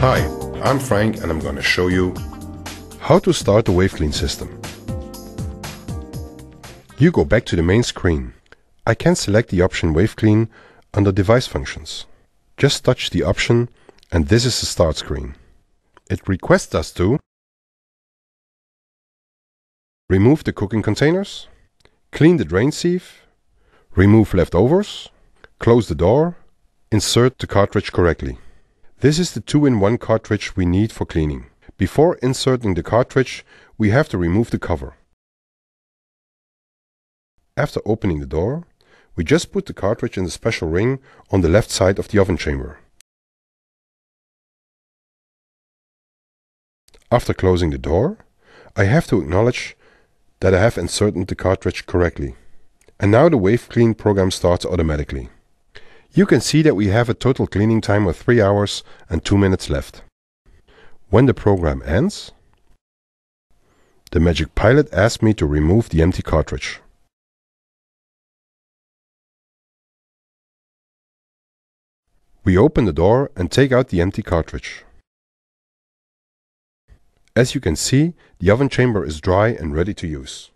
Hi, I'm Frank and I'm going to show you how to start the WaveClean system. You go back to the main screen. I can select the option WaveClean under Device Functions. Just touch the option and this is the start screen. It requests us to remove the cooking containers, clean the drain sieve, remove leftovers, close the door, insert the cartridge correctly. This is the 2-in-1 cartridge we need for cleaning. Before inserting the cartridge, we have to remove the cover. After opening the door, we just put the cartridge in the special ring on the left side of the oven chamber. After closing the door, I have to acknowledge that I have inserted the cartridge correctly. And now the Wave Clean program starts automatically. You can see that we have a total cleaning time of 3 hours and 2 minutes left. When the program ends, the Magic Pilot asks me to remove the empty cartridge. We open the door and take out the empty cartridge. As you can see, the oven chamber is dry and ready to use.